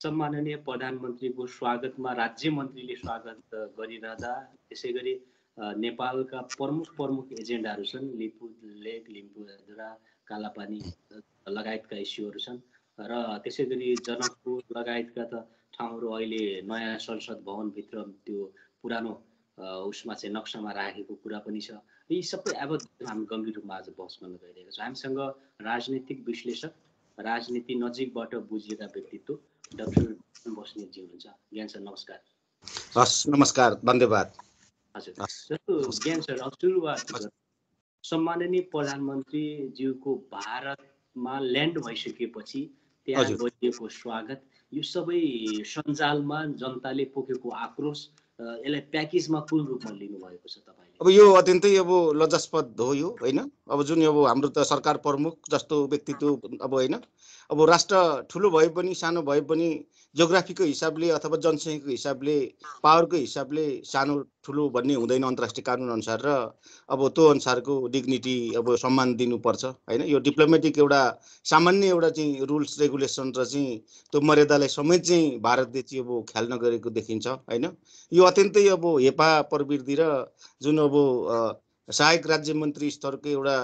सम्माननीय प्रधानमन्त्रीको स्वागतमा राज्य मन्त्रीले स्वागत गरिरहँदा त्यसै गरी नेपालका प्रमुख प्रमुख एजेन्डाहरू छन् लिपु लेक लिम्पू हेदरा कालापानी लगायतका इस्युहरू छन् र त्यसै गरी जनकपुर लगायतका त ठाउँहरू अहिले नयाँ संसद भवनभित्र त्यो पुरानो उसमा चाहिँ नक्सामा राखेको कुरा पनि छ। यी सबै अब हामी गम्भीर रूपमा आज बहस गर्न गइरहेका छौँ। हामीसँग राजनीतिक विश्लेषक राजनीति नजिकबाट बुझिएका व्यक्तित्व डाक्टर बस्नेतजी हुनुहुन्छ ज्ञान सर नमस्कार। हस् नमस्कार धन्यवाद। हजुर। जस्तो ज्ञान सर अब सुरुवात सम्माननीय प्रधानमन्त्रीज्यूको भारतमा ल्यान्ड भइसकेपछि त्यहाँ गरिएको स्वागत। यो सबै सञ्जालमा जनताले पोखेको आक्रोश यसलाई प्याकेजमा कुन रूपमा लिनुभएको छ तपाईँले? अब यो अत्यन्तै अब लज्जास्पद हो यो होइन? अब जुन अब हाम्रो त सरकार प्रमुख जस्तो व्यक्तित्व अब होइन अब राष्ट्र ठुलो भए पनि सानो भए पनि जोग्राफीको हिसाबले अथवा जनसङ्ख्याको हिसाबले पावरको हिसाबले सानो ठुलो भन्ने हुँदैन अन्तर्राष्ट्रिय कानुन अनुसार र अब त्यो अनुसारको डिग्निटी अब सम्मान दिनुपर्छ होइन? यो डिप्लोमेटिक एउटा सामान्य एउटा चाहिँ रुल्स रेगुलेसन र चाहिँ त्यो मर्यादालाई समेत चाहिँ भारतले चाहिँ अब ख्याल नगरेको देखिन्छ होइन? यो अत्यन्तै अब हेपा प्रवृत्ति र जुन अब सहायक राज्य मन्त्री स्तरको एउटा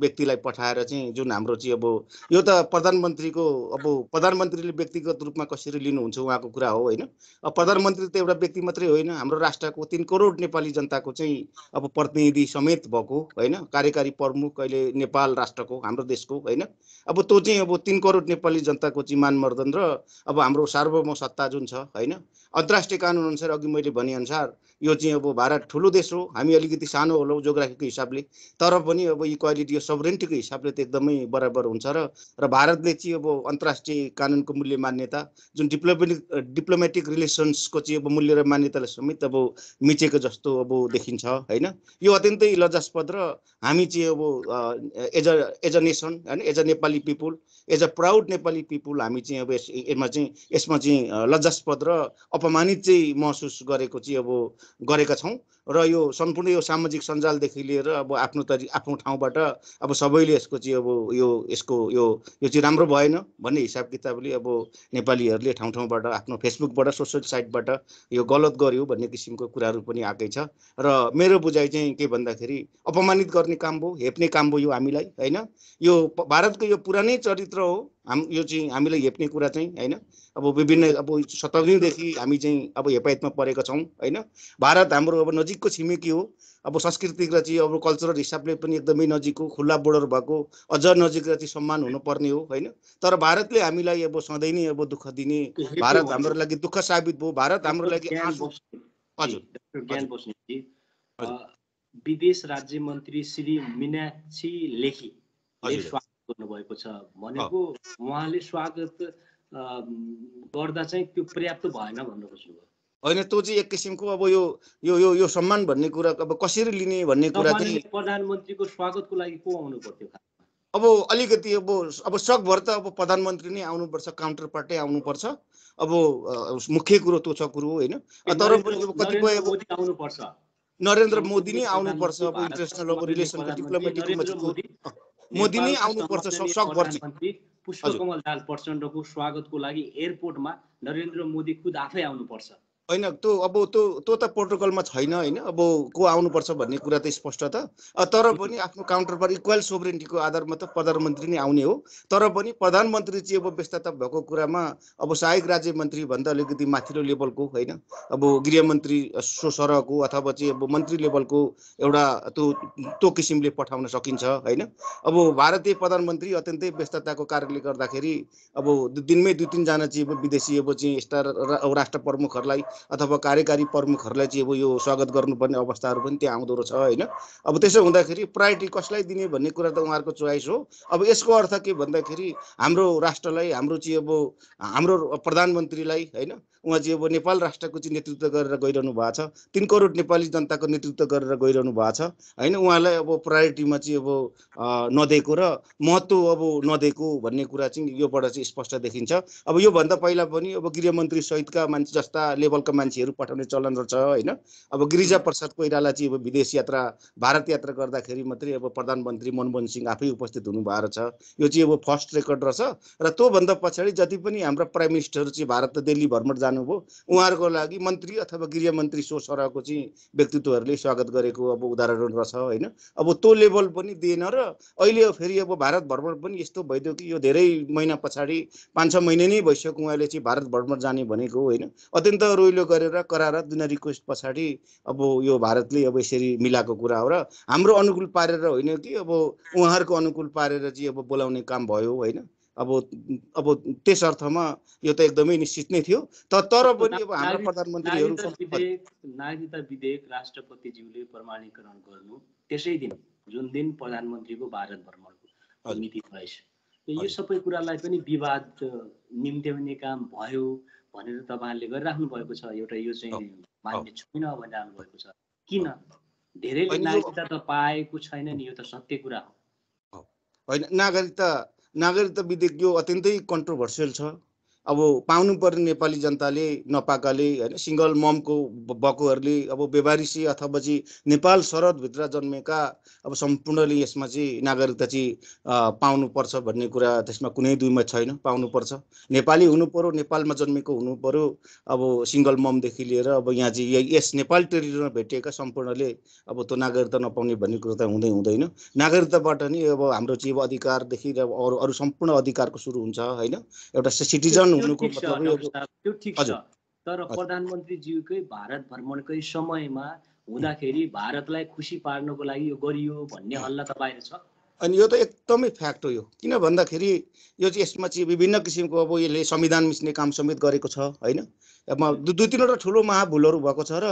व्यक्तिलाई पठाएर चाहिँ जुन हाम्रो चाहिँ अब यो त प्रधानमन्त्रीको अब प्रधानमन्त्रीले व्यक्तिगत रूपमा कसरी लिनुहुन्छ उहाँको कुरा हो होइन? अब प्रधानमन्त्री त एउटा व्यक्ति मात्रै होइन हाम्रो राष्ट्रको तिन करोड नेपाली जनताको चाहिँ अब प्रतिनिधि समेत भएको होइन? कार्यकारी प्रमुख अहिले नेपाल राष्ट्रको हाम्रो देशको होइन? अब त्यो चाहिँ अब तिन करोड नेपाली जनताको चाहिँ मानमर्दन र अब हाम्रो सार्वभौम सत्ता जुन छ होइन? अन्तर्राष्ट्रिय कानुन अनुसार अघि मैले भनेअनुसार यो चाहिँ अब भारत ठुलो देश हो। हामी अलिकति सानो होलौँ जोग्राफीको हिसाबले। तर पनि अब इक्वालिटी यो सबरेन्टीको हिसाबले त एकदमै बराबर हुन्छ र र भारतले चाहिँ अब अन्तर्राष्ट्रिय कानुनको मूल्य मान्यता जुन डिप्लोमेटिक डिप्लोमेटिक रिलेसन्सको चाहिँ अब मूल्य र मान्यतालाई समेत अब मिचेको जस्तो अब देखिन्छ होइन? यो अत्यन्तै लजास्पद र हामी चाहिँ अब as a as a nation होइन? As a Nepali people as a proud Nepali people हामी चाहिँ अब यसमा चाहिँ यसमा चाहिँ लज्जास्पद र अपमानित चाहिँ महसुस गरेको चाहिँ अब गरेका छौँ। र यो सम्पूर्ण यो सामाजिक सञ्जालदेखि लिएर अब आफ्नो तरि आफ्नो ठाउँबाट अब सबैले यसको चाहिँ अब यो यसको यो यो चाहिँ राम्रो भएन भन्ने हिसाब किताबले अब नेपालीहरूले ठाउँ ठाउँबाट आफ्नो फेसबुकबाट सोसियल साइटबाट यो गलत गर्यो भन्ने किसिमको कुराहरू पनि आएकै छ। र मेरो बुझाइ चाहिँ के भन्दाखेरि अपमानित गर्ने काम भयो हेप्ने काम भयो यो हामीलाई होइन? यो भारतको यो पुरानै चरित्र हो हाम यो चाहिँ हामीलाई हेप्ने कुरा चाहिँ होइन? अब विभिन्न अब शताब्दीदेखि हामी चाहिँ अब हेपायतमा परेका छौँ होइन? भारत हाम्रो अब नजिकको छिमेकी हो। अब सांस्कृतिक र चाहिँ अब कल्चरल हिसाबले पनि एकदमै नजिक हो खुल्ला बोर्डर भएको अझ नजिक र चाहिँ सम्मान हुनुपर्ने हो होइन? तर भारतले हामीलाई अब सधैँ नै अब दुःख दिने भारत हाम्रो लागि दुःख साबित भयो भारत हाम्रो लागि हजुर विदेश राज्य मन्त्री श्री मिनाक्षी लेखी स्वागत गर्नुभएको छ। भनेको उहाँले स्वागत गर्दा चाहिँ त्यो पर्याप्त भएन भन्नु खोज्नुभयो। होइन त्यो चाहिँ एक किसिमको अब यो यो यो यो सम्मान भन्ने कुरा अब कसरी लिने भन्ने कुरा चाहिँ प्रधानमन्त्रीको स्वागतको लागि को आउनु पर्थ्यो अब अलिकति अब अब सकभर त अब प्रधानमन्त्री नै आउनुपर्छ काउन्टर पार्टै आउनुपर्छ। अब मुख्य कुरो त्यो छ कुरो होइन? तर पनि अब कतिपय आउनुपर्छ। नरेन्द्र मोदी नै आउनुपर्छ अब इन्टरनेसनल अब रिलेसनको डिप्लोमेटिक मोदी नै आउनुपर्छ सकभर पुष्पकमल दाल प्रचण्डको स्वागतको लागि एयरपोर्टमा नरेन्द्र मोदी खुद आफै आउनुपर्छ। होइन त्यो अब त्यो त्यो त प्रोटोकलमा छैन होइन अब को आउनुपर्छ भन्ने कुरा त स्पष्ट त। तर पनि आफ्नो काउन्टर पर इक्वल सोभरेन्टीको आधारमा त प्रधानमन्त्री नै आउने हो। तर पनि प्रधानमन्त्री चाहिँ अब व्यस्तता भएको कुरामा अब सहायक राज्य मन्त्री भन्दा अलिकति माथिल्लो लेभलको होइन अब गृहमन्त्री सो सरहको अथवा चाहिँ अब मन्त्री लेभलको एउटा त्यो त्यो किसिमले पठाउन सकिन्छ होइन। अब भारतीय प्रधानमन्त्री अत्यन्तै व्यस्तताको कारणले गर्दाखेरि अब दिनमै दुई तिनजना चाहिँ अब विदेशी अब चाहिँ यस्ता राष्ट्र प्रमुखहरूलाई अथवा कार्यकारी प्रमुखहरूलाई चाहिँ अब यो स्वागत गर्नुपर्ने अवस्थाहरू पनि त्यहाँ आउँदो रहेछ होइन? अब त्यसो हुँदाखेरि प्रायोरिटी कसलाई दिने भन्ने कुरा त उहाँहरूको चोइस हो। अब यसको अर्थ के भन्दाखेरि हाम्रो राष्ट्रलाई हाम्रो चाहिँ अब हाम्रो प्रधानमन्त्रीलाई होइन? उहाँ चाहिँ अब नेपाल राष्ट्रको चाहिँ नेतृत्व गरेर गइरहनु भएको छ। तिन करोड नेपाली जनताको नेतृत्व गरेर गइरहनु भएको छ। होइन उहाँलाई अब प्रायोरिटीमा चाहिँ अब नदिएको र महत्त्व अब नदिएको भन्ने कुरा चाहिँ योबाट चाहिँ स्पष्ट देखिन्छ। अब योभन्दा पहिला पनि अब गृहमन्त्री सहितका मान्छे जस्ता लेभलका मान्छेहरू पठाउने चलन छ होइन। अब गिरिजा प्रसाद कोइराला चाहिँ अब विदेश यात्रा भारत यात्रा गर्दाखेरि मात्रै अब प्रधानमन्त्री मनमोहन सिंह आफै उपस्थित हुनुभएको रहेछ यो चाहिँ अब फर्स्ट रेकर्ड रहेछ। र त्योभन्दा पछाडि जति पनि हाम्रा प्राइम मिनिस्टरहरू चाहिँ भारत दिल्ली भ्रमण जानुभयो उहाँहरूको लागि मन्त्री अथवा गृहमन्त्री सो सरहको चाहिँ व्यक्तित्वहरूले स्वागत गरेको अब उदाहरण रहेछ होइन? अब त्यो लेभल पनि दिएन र अहिले फेरि अब भारत भ्रमण पनि यस्तो भइदियो कि यो धेरै महिना पछाडि पाँच छ महिना नै भइसक्यो उहाँले चाहिँ भारत भ्रमण जाने भनेको होइन? अत्यन्त रोइलो गरेर करार दिन रिक्वेस्ट पछाडि अब यो भारतले अब यसरी मिलाएको कुरा हो र हाम्रो अनुकूल पारेर होइन कि अब उहाँहरूको अनुकूल पारेर चाहिँ अब बोलाउने काम भयो होइन? अब अब त्यस अर्थमा यो त एकदमै निश्चित नै थियो। तर तर पनि अब हाम्रा प्रधानमन्त्रीहरू नागरिकता विधेयक राष्ट्रपतिज्यूले प्रमाणीकरण गर्नु त्यसै दिन जुन दिन प्रधानमन्त्रीको भारत भ्रमणको। मिति रहेछ यो। सबै कुरालाई पनि विवाद निम्त्याउने काम भयो भनेर तपाईँहरूले गरिराख्नु भएको छ। एउटा यो चाहिँ मान्य छैन भनिरहनु भएको छ। किन? धेरैले नागरिकता त पाएको छैन नि यो त सत्य कुरा हो। होइन नागरिकता नागरिकता विधेयक यो अत्यन्तै कन्ट्रोभर्सियल छ। अब पाउनुपर्ने नेपाली जनताले नपाएकाले होइन सिङ्गल ममको बकुहरूले अब बेबारिसी अथवा चाहिँ नेपाल सरहदभित्र जन्मेका अब सम्पूर्णले यसमा चाहिँ नागरिकता चाहिँ पाउनुपर्छ भन्ने कुरा त्यसमा कुनै दुईमा छैन पाउनुपर्छ। नेपाली हुनु पर्यो नेपालमा जन्मेको हुनु पर्यो अब सिङ्गल ममदेखि लिएर अब यहाँ चाहिँ यस नेपाल टेरिटोरीमा भेटिएका सम्पूर्णले अब त्यो नागरिकता नपाउने भन्ने कुरो त हुँदै हुँदैन। नागरिकताबाट नि अब हाम्रो चाहिँ अब अधिकारदेखि र अरू अरू सम्पूर्ण अधिकारको सुरु हुन्छ होइन? एउटा सिटिजन त्यो हुनुको त्यो ठिक छ। तर। प्रधानमन्त्रीज्यूकै भारत भ्रमणकै समयमा हुँदाखेरि भारतलाई खुसी पार्नको लागि यो गरियो भन्ने हल्ला त बाहिर छ अनि यो त एकदमै फ्याक्ट हो यो। किन भन्दाखेरि यो चाहिँ यसमा चाहिँ विभिन्न किसिमको अब यसले संविधान मिच्ने काम समेत गरेको छ होइन? अब दुई तिनवटा ठुलो महाभुलहरू भएको छ र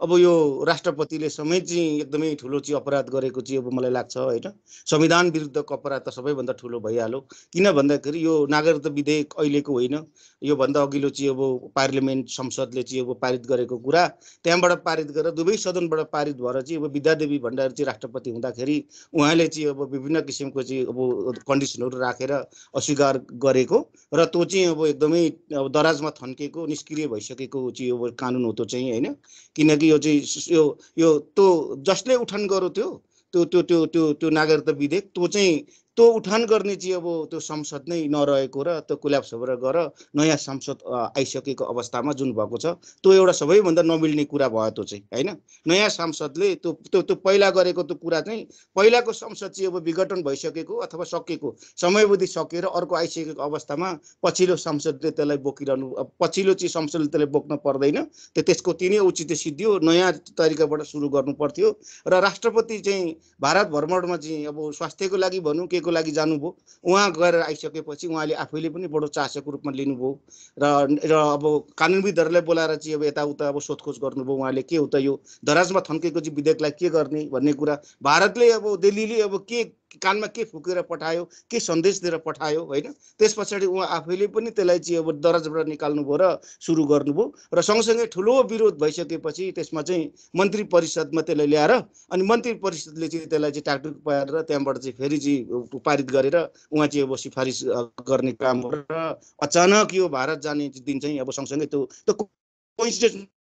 अब यो राष्ट्रपतिले समेत चाहिँ एकदमै ठुलो चाहिँ अपराध गरेको चाहिँ अब मलाई लाग्छ होइन? संविधान विरुद्धको अपराध त सबैभन्दा ठुलो भइहाल्यो। किन भन्दाखेरि यो नागरिकता विधेयक अहिलेको होइन। योभन्दा अघिल्लो चाहिँ अब पार्लियामेन्ट संसदले चाहिँ अब पारित गरेको कुरा त्यहाँबाट पारित गरेर दुवै सदनबाट पारित भएर चाहिँ अब विद्यादेवी भण्डारी चाहिँ राष्ट्रपति हुँदाखेरि उहाँले चाहिँ अब विभिन्न किसिमको चाहिँ अब कन्डिसनहरू राखेर अस्वीकार गरेको र त्यो चाहिँ अब एकदमै अब दराजमा थन्केको निष्क्रिय भइसकेको चाहिँ अब कानुन हो त्यो चाहिँ होइन। किनकि यो चाहिँ यो यो त्यो जसले उठान गर्यो त्यो त्यो त्यो त्यो त्यो त्यो नागरिकता विधेयक त्यो चाहिँ त्यो उठान गर्ने चाहिँ अब त्यो संसद नै नरहेको र त्यो कोल्याप्स भएर गएर नयाँ संसद आइसकेको अवस्थामा जुन भएको छ त्यो एउटा सबैभन्दा नमिल्ने कुरा भयो त्यो चाहिँ होइन? नयाँ सांसदले त्यो त्यो त्यो पहिला गरेको त्यो कुरा चाहिँ पहिलाको संसद चाहिँ अब विघटन भइसकेको अथवा सकिएको समयावधि सकेर अर्को आइसकेको अवस्थामा पछिल्लो संसदले त्यसलाई बोकिरहनु पछिल्लो चाहिँ संसदले त्यसलाई बोक्न पर्दैन त्यो त्यसको तिनै औचित्य सिद्धियो नयाँ तरिकाबाट सुरु गर्नु पर्थ्यो र राष्ट्रपति चाहिँ भारत भ्रमणमा चाहिँ अब स्वास्थ्यको लागि भनौँ के को लागि जानुभयो। उहाँ गएर आइसकेपछि उहाँले आफैले पनि बडो चासोको रूपमा लिनुभयो। र र अब कानुनविदहरूलाई बोलाएर चाहिँ अब यताउता अब सोधखोज गर्नुभयो। उहाँले के हो त यो? दराजमा थन्केको चाहिँ विधेयकलाई के गर्ने भन्ने कुरा। भारतले अब दिल्लीले अब के कानमा के फुकेर पठायो के सन्देश दिएर पठायो होइन? त्यस पछाडि उहाँ आफैले पनि त्यसलाई चाहिँ अब दराजबाट निकाल्नुभयो र सुरु गर्नुभयो र सँगसँगै ठुलो विरोध भइसकेपछि त्यसमा चाहिँ मन्त्री परिषदमा त्यसलाई ल्याएर अनि मन्त्री परिषदले चाहिँ त्यसलाई चाहिँ टाकटुक पारेर त्यहाँबाट चाहिँ फेरि चाहिँ पारित गरेर उहाँ चाहिँ अब सिफारिस गर्ने काम र अचानक यो भारत जाने दिन चाहिँ अब सँगसँगै त्यो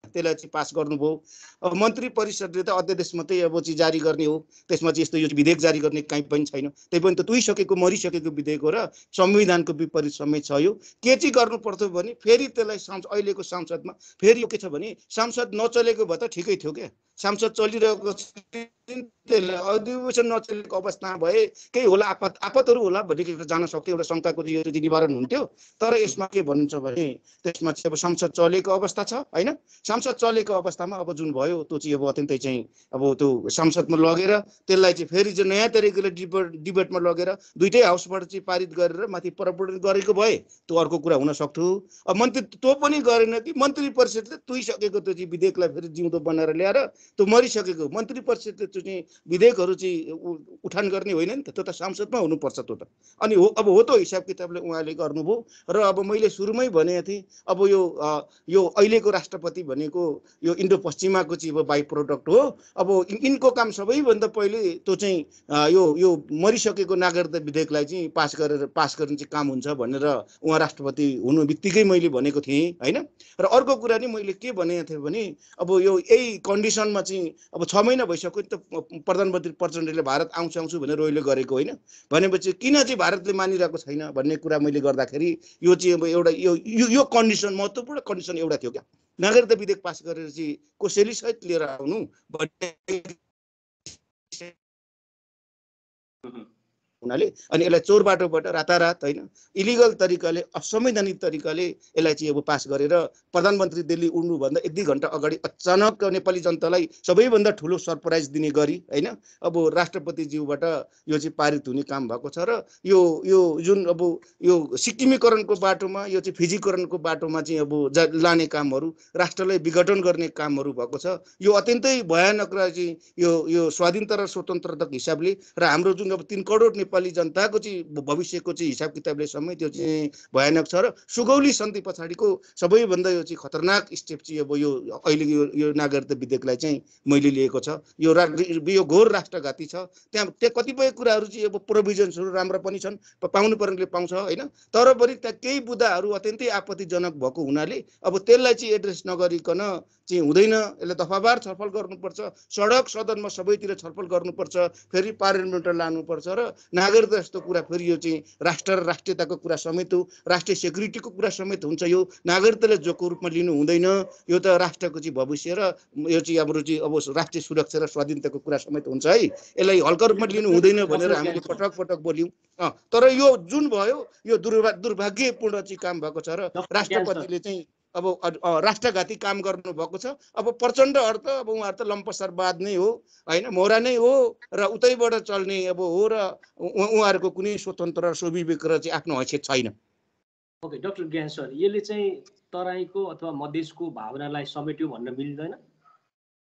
त्यसलाई चाहिँ पास गर्नुभयो। अब मन्त्री परिषदले त अध्यादेश मात्रै अब चाहिँ जारी गर्ने हो। त्यसमा चाहिँ यस्तो यो विधेयक जारी गर्ने कहीँ पनि छैन। त्यही पनि त तुइसकेको मरिसकेको विधेयक हो र संविधानको विपरीत समेत छ यो। के चाहिँ गर्नु पर्थ्यो भने फेरि त्यसलाई सांस अहिलेको सांसदमा फेरि यो के छ भने सांसद नचलेको भए त ठिकै थियो क्या। सांसद चलिरहेको त्यसलाई अधिवेशन नचलेको अवस्थामा भए केही होला आपत आपतहरू होला भन्ने जान सक्थ्यो। एउटा शङ्काको निवारण हुन्थ्यो। तर यसमा के भन्छ भने त्यसमा चाहिँ अब संसद चलेको अवस्था छ होइन? संसद चलेको अवस्थामा अब जुन भयो त्यो चाहिँ अब अत्यन्तै चाहिँ अब त्यो संसदमा लगेर त्यसलाई चाहिँ फेरि चाहिँ नयाँ तरिकाले डिबेट डिबेटमा लगेर दुइटै हाउसबाट चाहिँ पारित गरेर माथि प्रपुट गरेको भए त्यो अर्को कुरा हुन सक्थ्यो। अब मन्त्री त्यो पनि गरेन कि मन्त्री परिषदले तुइसकेको त्यो चाहिँ विधेयकलाई फेरि जिउँदो बनाएर ल्याएर त्यो मरिसकेको मन्त्री परिषदले त्यो चाहिँ विधेयकहरू चाहिँ उठान गर्ने होइन नि त त्यो त सांसदमा हुनुपर्छ त्यो त। अनि हो अब हो त हिसाब किताबले उहाँले गर्नुभयो। र अब मैले सुरुमै भनेको थिएँ अब यो यो अहिलेको राष्ट्रपति भनेको यो इन्डो पश्चिमाको चाहिँ अब बाई प्रोडक्ट हो। अब यिन- यिनको काम सबैभन्दा पहिले त्यो चाहिँ यो यो मरिसकेको नागरिकता विधेयकलाई चाहिँ पास गरेर पास गर्ने चाहिँ काम हुन्छ भनेर उहाँ राष्ट्रपति हुनु बित्तिकै मैले भनेको थिएँ होइन? र अर्को कुरा नि मैले के भनेको थिएँ भने अब यो यही कन्डिसनमा चाहिँ अब छ महिना भइसक्यो नि त प्रधानमन्त्री प्रचण्डले भारत आउँछु आउँछु भनेर रोइलो गरेको होइन? भनेपछि किन चाहिँ भारतले मानिरहेको छैन भन्ने कुरा मैले गर्दाखेरि यो चाहिँ अब एउटा यो यो कन्डिसन महत्त्वपूर्ण कन्डिसन एउटा थियो क्या। नागरिकता विधेयक पास गरेर चाहिँ कसैले सहित लिएर आउनु। हुनाले। अनि यसलाई चोर बाटोबाट रातारात होइन इलिगल तरिकाले असंवैधानिक तरिकाले यसलाई चाहिँ अब पास गरेर प्रधानमन्त्री दिल्ली उड्नुभन्दा एक दुई घन्टा अगाडि अचानक नेपाली जनतालाई सबैभन्दा ठुलो सरप्राइज दिने गरी होइन अब राष्ट्रपतिज्यूबाट यो चाहिँ पारित हुने काम भएको छ र यो यो जुन अब यो सिक्किमीकरणको बाटोमा यो चाहिँ फिजीकरणको बाटोमा चाहिँ अब लाने कामहरू राष्ट्रलाई विघटन गर्ने कामहरू भएको छ यो अत्यन्तै भयानक र चाहिँ यो यो स्वाधीनता र स्वतन्त्रताको हिसाबले र हाम्रो जुन अब तिन करोड नेपाली जनताको चाहिँ भविष्यको चाहिँ हिसाब किताबले समेत त्यो चाहिँ भयानक छ र सुगौली सन्धि पछाडिको सबैभन्दा यो चाहिँ खतरनाक स्टेप चाहिँ अब यो अहिले यो यो नागरिकता विधेयकलाई चाहिँ मैले लिएको छ। यो रा यो घोर राष्ट्रघाती छ। त्यहाँ त्यहाँ कतिपय कुराहरू चाहिँ अब प्रोभिजन्सहरू राम्रो पनि छन् पाउनु पर्नेले पाउँछ होइन? तर पनि त्यहाँ केही बुदाहरू अत्यन्तै आपत्तिजनक भएको हुनाले अब त्यसलाई चाहिँ एड्रेस नगरिकन चाहिँ हुँदैन। यसलाई दफाबार छलफल गर्नुपर्छ। सडक सदनमा सबैतिर छलफल गर्नुपर्छ। फेरि पार्लियामेन्ट लानुपर्छ र नागरिकता जस्तो कुरा फेरि यो चाहिँ राष्ट्र र राष्ट्रियताको कुरा समेत हो। राष्ट्रिय सेक्युरिटीको कुरा समेत हुन्छ यो। नागरिकताले जोको रूपमा लिनु हुँदैन। यो त राष्ट्रको चाहिँ भविष्य र यो चाहिँ हाम्रो चाहिँ अब राष्ट्रिय सुरक्षा र स्वाधीनताको कुरा समेत हुन्छ है। यसलाई हल्का रूपमा लिनु हुँदैन भनेर हामीले पटक पटक बोल्यौँ तर यो जुन भयो यो दुर्भा दुर्भाग्यपूर्ण चाहिँ काम भएको छ र राष्ट्रपतिले चाहिँ अब राष्ट्रघाती काम गर्नुभएको छ। अब प्रचण्ड अर्थ अब उहाँहरू त लम्पसरवाद नै हो होइन? मोरा नै हो र उतैबाट चल्ने अब हो र उहाँहरूको कुनै स्वतन्त्र र स्वविवेक र चाहिँ आफ्नो हैसियत छैन। ओके डक्टर ज्ञान सर यसले चाहिँ तराईको अथवा मधेसको भावनालाई समेट्यो भन्न मिल्दैन?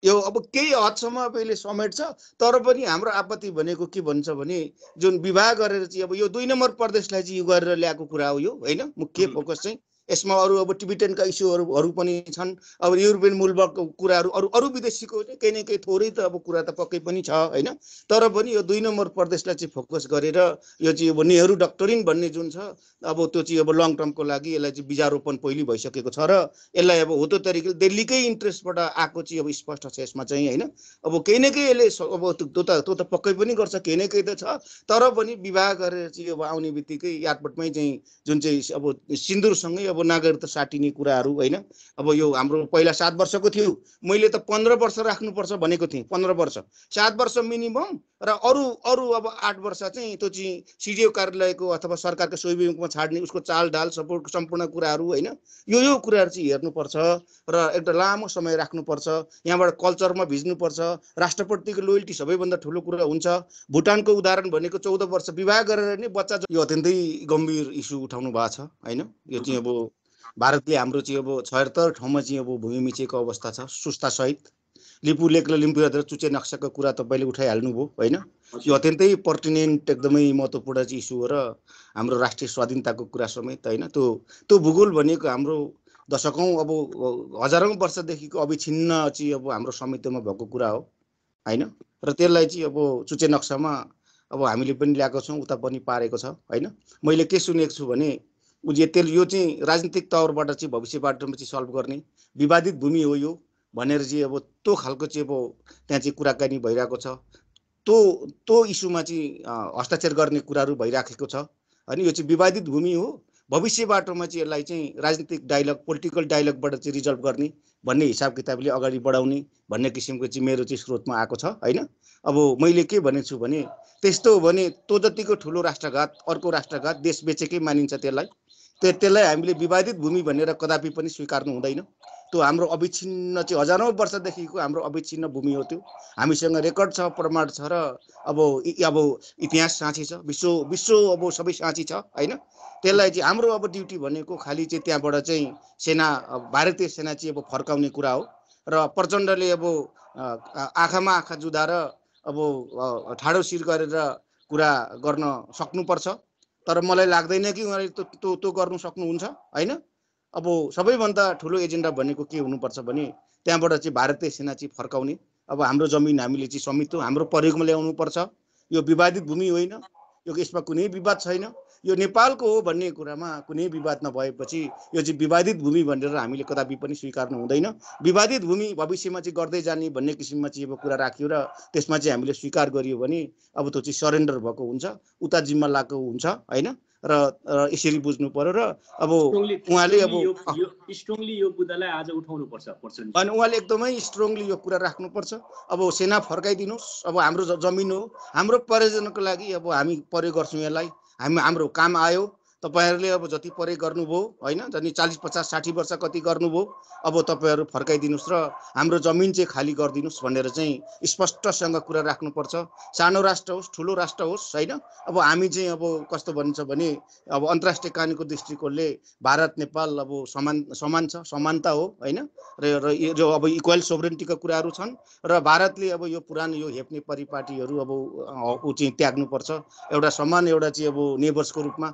यो अब केही हदसम्म अब यसले समेट्छ तर पनि हाम्रो आपत्ति भनेको के भन्छ भने जुन विवाह गरेर चाहिँ अब यो दुई नम्बर प्रदेशलाई चाहिँ यो गरेर ल्याएको कुरा हो यो होइन? मुख्य। फोकस चाहिँ यसमा अरू अब टिबिटेनका इस्युहरू पनि छन्। अब युरोपियन मूलको कुराहरू अरू अरू विदेशीको केही न केही थोरै त अब कुरा त पक्कै पनि छ होइन? तर पनि यो दुई नम्बर प्रदेशलाई चाहिँ फोकस गरेर यो चाहिँ अब नेहरू डक्टरिन भन्ने जुन छ अब त्यो चाहिँ अब लङ टर्मको लागि यसलाई चाहिँ बिजारोपण पहिले भइसकेको छ र यसलाई अब हो तरिकाले दिल्लीकै इन्ट्रेस्टबाट आएको चाहिँ अब स्पष्ट छ यसमा चाहिँ होइन? अब केही न केही यसले अब त्यो त त्यो त पक्कै पनि गर्छ केही न केही त छ। तर पनि विवाह गरेर चाहिँ अब आउने बित्तिकै एयरपोर्टमै चाहिँ जुन चाहिँ अब सिन्दुरसँगै अब नागरिकता साटिने कुराहरू होइन? अब यो हाम्रो पहिला सात वर्षको थियो। मैले त पन्ध्र वर्ष राख्नुपर्छ भनेको थिएँ पन्ध्र वर्ष। सात वर्ष मिनिमम र अरू अरू अब आठ वर्ष चाहिँ त्यो चाहिँ सिडिओ कार्यालयको अथवा सरकारको ब्याङ्कमा छाड्ने उसको चाल ढाल सपोर्ट सम्पूर्ण कुराहरू होइन? यो यो कुराहरू चाहिँ हेर्नुपर्छ र एउटा लामो समय राख्नुपर्छ। यहाँबाट कल्चरमा भिज्नुपर्छ। राष्ट्रप्रतिको लोयल्टी सबैभन्दा ठुलो कुरा हुन्छ। भुटानको उदाहरण भनेको चौध वर्ष विवाह गरेर नै बच्चा यो अत्यन्तै गम्भीर इस्यु उठाउनु भएको छ होइन? यो चाहिँ अब भारतले हाम्रो चाहिँ अब छयत्तर ठाउँमा चाहिँ अब भूमि मिचेको अवस्था छ सुस्तासहित लिपु लेक र लिम्बु र चुचे नक्साको कुरा तपाईँले उठाइहाल्नुभयो होइन? यो अत्यन्तै पर्टिनेन्ट एकदमै महत्त्वपूर्ण चाहिँ इस्यु हो र हाम्रो राष्ट्रिय स्वाधीनताको कुरा समेत होइन? त्यो त्यो भूगोल भनेको हाम्रो दशकौँ अब हजारौँ वर्षदेखिको अविछिन्न चाहिँ अब हाम्रो समितिमा भएको कुरा हो होइन? र त्यसलाई चाहिँ अब चुचे नक्सामा अब हामीले पनि ल्याएको छौँ उता पनि पारेको छ होइन? मैले के सुनेको छु भने त्यसले यो चाहिँ राजनीतिक तौरबाट चाहिँ भविष्य बाटोमा चाहिँ सल्भ गर्ने विवादित भूमि हो यो भनेर चाहिँ अब त्यो खालको चाहिँ अब त्यहाँ चाहिँ कुराकानी भइरहेको छ। त्यो त्यो इस्युमा चाहिँ हस्ताक्षर गर्ने कुराहरू भइराखेको छ। अनि यो चाहिँ विवादित भूमि हो। भविष्य बाटोमा चाहिँ यसलाई चाहिँ राजनीतिक डायलग पोलिटिकल डायलगबाट चाहिँ रिजल्भ गर्ने भन्ने हिसाब किताबले अगाडि बढाउने भन्ने किसिमको चाहिँ मेरो चाहिँ स्रोतमा आएको छ होइन? अब मैले के भनेको छु भने त्यस्तो हो भने त्यो जतिको ठुलो राष्ट्रघात अर्को राष्ट्रघात देश बेचेकै मानिन्छ त्यसलाई। त्यो त्यसलाई हामीले विवादित भूमि भनेर कदापि पनि स्वीकार्नु हुँदैन। त्यो हाम्रो अविच्छिन्न चाहिँ हजारौँ वर्षदेखिको हाम्रो अविच्छिन्न भूमि हो त्यो। हामीसँग रेकर्ड छ प्रमाण छ र अब अब इतिहास साँची छ विश्व विश्व अब सबै साँची छ होइन? त्यसलाई चाहिँ हाम्रो अब ड्युटी भनेको खालि चाहिँ त्यहाँबाट चाहिँ सेना भारतीय सेना चाहिँ अब फर्काउने कुरा हो। र प्रचण्डले अब आँखामा आँखा जुधाएर अब ठाडो शिर गरेर कुरा गर्न सक्नुपर्छ। तर मलाई लाग्दैन कि उहाँले त्यो त्यो गर्नु सक्नुहुन्छ होइन? अब सबैभन्दा ठुलो एजेन्डा भनेको के हुनुपर्छ भने त्यहाँबाट चाहिँ भारतीय सेना चाहिँ फर्काउने। अब हाम्रो जमिन हामीले चाहिँ स्वामित्व हाम्रो प्रयोगमा ल्याउनु पर्छ यो विवादित भूमि होइन यो यसमा कुनै विवाद छैन। यो नेपालको हो भन्ने कुरामा कुनै विवाद नभएपछि यो चाहिँ विवादित भूमि भनेर हामीले कदापि पनि स्वीकार्नु हुँदैन। विवादित भूमि भविष्यमा चाहिँ गर्दै जाने भन्ने किसिममा चाहिँ अब कुरा राख्यो र त्यसमा चाहिँ हामीले स्वीकार गरियो भने अब त्यो चाहिँ सरेन्डर भएको हुन्छ उता जिम्मा लागेको हुन्छ होइन? र यसरी बुझ्नु पर्यो र अब उहाँले अब- स्ट्रङली यो मुद्दालाई आज उठाउनु पर्छ अनि उहाँले एकदमै स्ट्रङली यो कुरा राख्नुपर्छ। अब सेना फर्काइदिनुहोस् अब हाम्रो जमिन हो। हाम्रो प्रयोजनको लागि अब हामी प्रयोग गर्छौँ यसलाई। हामी हाम्रो काम आयो। तपाईँहरूले अब जति प्रयोग गर्नुभयो होइन? जति चालिस पचास साठी वर्ष कति गर्नुभयो अब तपाईँहरू फर्काइदिनुहोस् र हाम्रो जमिन चाहिँ खाली गरिदिनुहोस् भनेर चाहिँ स्पष्टसँग कुरा राख्नुपर्छ। सानो राष्ट्र होस् ठुलो राष्ट्र होस् होइन? अब हामी चाहिँ अब कस्तो भन्छ भने अब अन्तर्राष्ट्रिय कानुनको दृष्टिकोणले भारत नेपाल अब समान समान छ समानता हो होइन? र यो अब इक्वल सोभरेन्टीका कुराहरू छन् र भारतले अब यो पुरानो यो हेप्ने परिपाटीहरू अब ऊ चाहिँ त्याग्नुपर्छ। एउटा समान एउटा चाहिँ अब नेबर्सको रूपमा।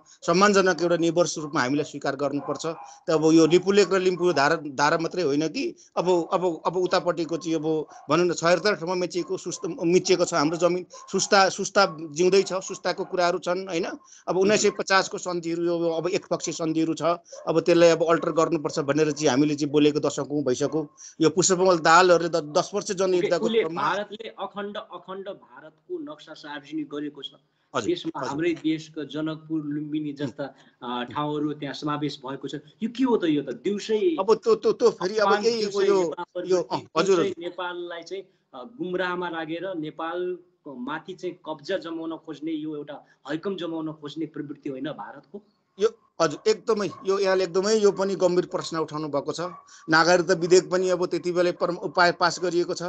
सम्मानजनक एउटा नेबर्स रूपमा हामीले स्वीकार गर्नुपर्छ। त अब यो लिपुलेक र लिम्पू धारा धारा मात्रै होइन कि? अब अब अब उतापट्टिको चाहिँ अब भनौँ न छयत्तर ठाउँमा मेचिएको सुस्त मिचिएको छ हाम्रो जमिन। सुस्ता सुस्ता जिउँदैछ सुस्ताको कुराहरू छन् होइन? अब उन्नाइस सय पचासको सन्धिहरू यो अब एकपक्षीय सन्धिहरू छ। अब त्यसलाई अब अल्टर गर्नुपर्छ भनेर चाहिँ हामीले चाहिँ बोलेको दशकौँ भइसक्यो। यो पुष्पकमल दाहालहरूले द- दस वर्ष जनयुद्धको भारतले अखण्ड अखण्ड भारतको नक्सा सार्वजनिक गरेको छ। हजुर। हाम्रै देशको जनकपुर लुम्बिनी जस्ता ठाउँहरू त्यहाँ समावेश भएको छ। यो के हो त यो त? दिउँसै अब त्यो त्यो त्यो फेरि अब यो नेपाल यो हजुर नेपाललाई चाहिँ गुमराहमा लागेर नेपालको माथि चाहिँ कब्जा जमाउन खोज्ने यो एउटा हैकम जमाउन खोज्ने प्रवृत्ति होइन भारतको? हजुर एकदमै यो यहाँले एकदमै यो पनि गम्भीर प्रश्न उठाउनु भएको छ। नागरिकता विधेयक पनि अब त्यति बेलै पर उपाय पास गरिएको छ।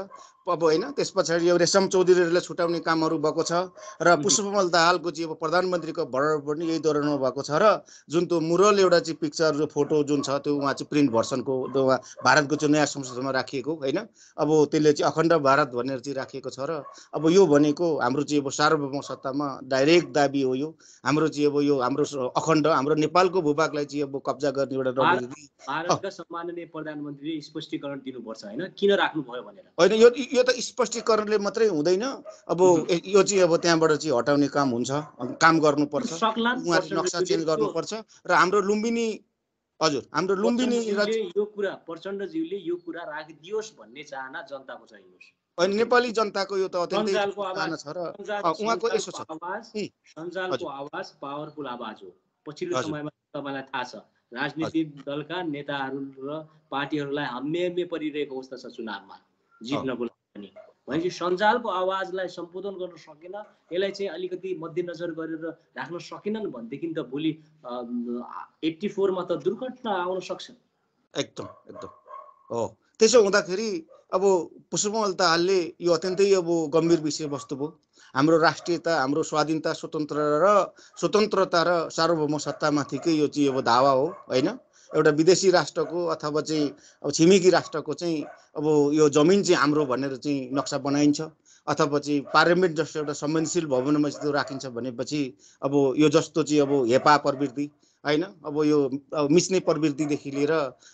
अब होइन त्यस पछाडि अब रेशम चौधरीहरूलाई छुटाउने कामहरू भएको छ र पुष्पकमल दाहालको चाहिँ अब प्रधानमन्त्रीको भर पनि यही दौरानमा भएको छ र जुन त्यो मुरल एउटा चाहिँ पिक्चर जो फोटो जुन छ त्यो उहाँ चाहिँ प्रिन्ट भर्सनको उहाँ भारतको चाहिँ नयाँ संसदमा राखिएको होइन? अब त्यसले चाहिँ अखण्ड भारत भनेर चाहिँ राखिएको छ र अब यो भनेको हाम्रो चाहिँ अब सार्वभौम सत्तामा डाइरेक्ट दाबी हो यो। हाम्रो चाहिँ अब यो हाम्रो अखण्ड हाम्रो नेपालको भूभागलाई चाहिँ अब कब्जा गर्ने एउटा रणनीति भारतका सम्माननीय प्रधानमन्त्रीले स्पष्टीकरण दिनुपर्छ होइन? किन राख्नुभयो भनेर? होइन यो यो त स्पष्टीकरणले मात्रै हुँदैन। अब यो चाहिँ अब त्यहाँबाट चाहिँ हटाउने काम हुन्छ। काम गर्नुपर्छ। उहाँले नक्सा चेन्ज गर्नुपर्छ। र हाम्रो लुम्बिनी हजुर हाम्रो लुम्बिनी यो कुरा प्रचण्डज्यूले यो कुरा राखिदियोस् भन्ने चाहना जनताको छ हेर्नुहोस् अनि नेपाली जनताको यो त अत्यन्तै चाहना छ र उहाँको यसो छ। आवाज सञ्जालको आवाज पावरफुल आवाज हो। पछिल्लो। समयमा तपाईँलाई थाहा छ। राजनीतिक दलका नेताहरू र पार्टीहरूलाई हम्मे हम्मे परिरहेको अवस्था छ चुनावमा। जित्नको लागि पनि। भनेपछि सञ्जालको आवाजलाई सम्बोधन गर्न सकेन यसलाई चाहिँ अलिकति मध्यनजर गरेर राख्न सकेनन् भनेदेखि त भोलि एट्टी फोरमा त दुर्घटना आउन सक्छ। एकदम एकदम। हो। त्यसो हुँदाखेरि अब पुष्पकमल दाहालले यो अत्यन्तै अब गम्भीर विषयवस्तु भयो। हाम्रो राष्ट्रियता हाम्रो स्वाधीनता स्वतन्त्र र स्वतन्त्रता र सार्वभौम सत्तामाथिकै यो चाहिँ अब दावा हो होइन? एउटा विदेशी राष्ट्रको अथवा चाहिँ अब छिमेकी राष्ट्रको चाहिँ अब यो जमिन चाहिँ हाम्रो भनेर चाहिँ नक्सा बनाइन्छ अथवा चाहिँ पार्लियामेन्ट जस्तो एउटा संवेदनशील भवनमा यस्तो राखिन्छ भनेपछि अब यो जस्तो चाहिँ अब हेपा प्रवृत्ति होइन? अब यो अब मिच्ने प्रवृत्तिदेखि लिएर